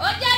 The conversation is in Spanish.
Oye,